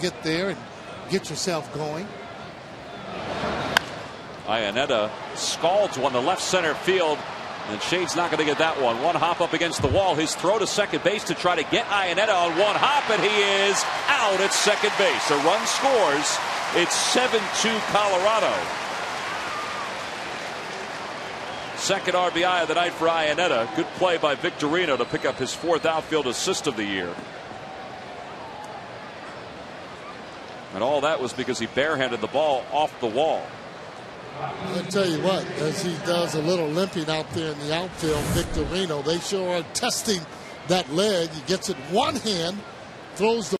Get there and get yourself going. Iannetta scalds one to left center field. And Shane's not going to get that one. One hop up against the wall. His throw to second base to try to get Iannetta on one hop, and he is out at second base. A run scores. It's 7 2 Colorado. Second RBI of the night for Iannetta. Good play by Victorino to pick up his fourth outfield assist of the year. And all that was because he barehanded the ball off the wall. I tell you what, as he does a little limping out there in the outfield, Victorino, they sure are testing that leg. He gets it one hand, throws the